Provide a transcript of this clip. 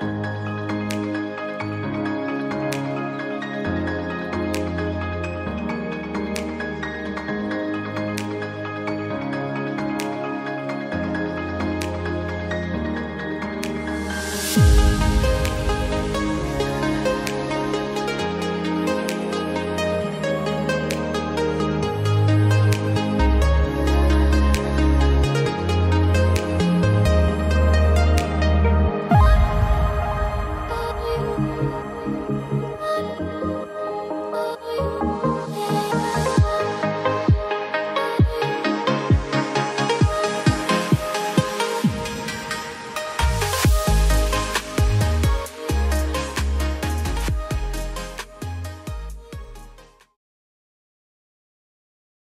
Bye.